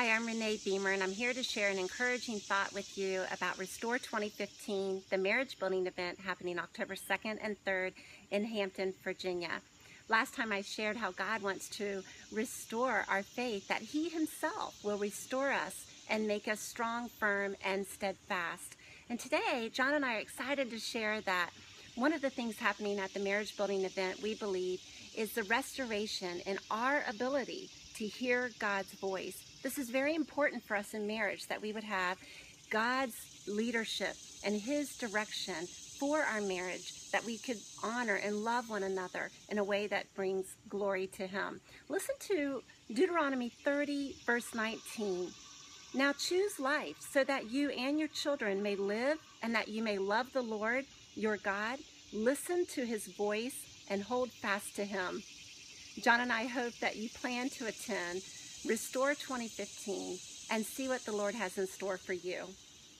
Hi, I'm Renee Beamer, and I'm here to share an encouraging thought with you about Restore 2015, the marriage building event happening October 2nd and 3rd in Hampton, Virginia. Last time I shared how God wants to restore our faith, that He Himself will restore us and make us strong, firm, and steadfast. And today, John and I are excited to share that one of the things happening at the marriage building event, we believe, is the restoration in our ability to hear God's voice. This is very important for us in marriage that we would have God's leadership and His direction for our marriage, that we could honor and love one another in a way that brings glory to Him. Listen to Deuteronomy 30, verse 19. Now choose life so that you and your children may live and that you may love the Lord your God, listen to his voice, and hold fast to him. John and I hope that you plan to attend Restore 2015 and see what the Lord has in store for you.